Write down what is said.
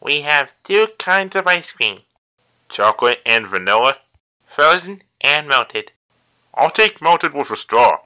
We have two kinds of ice cream. Chocolate and vanilla? Frozen and melted. I'll take melted with a straw.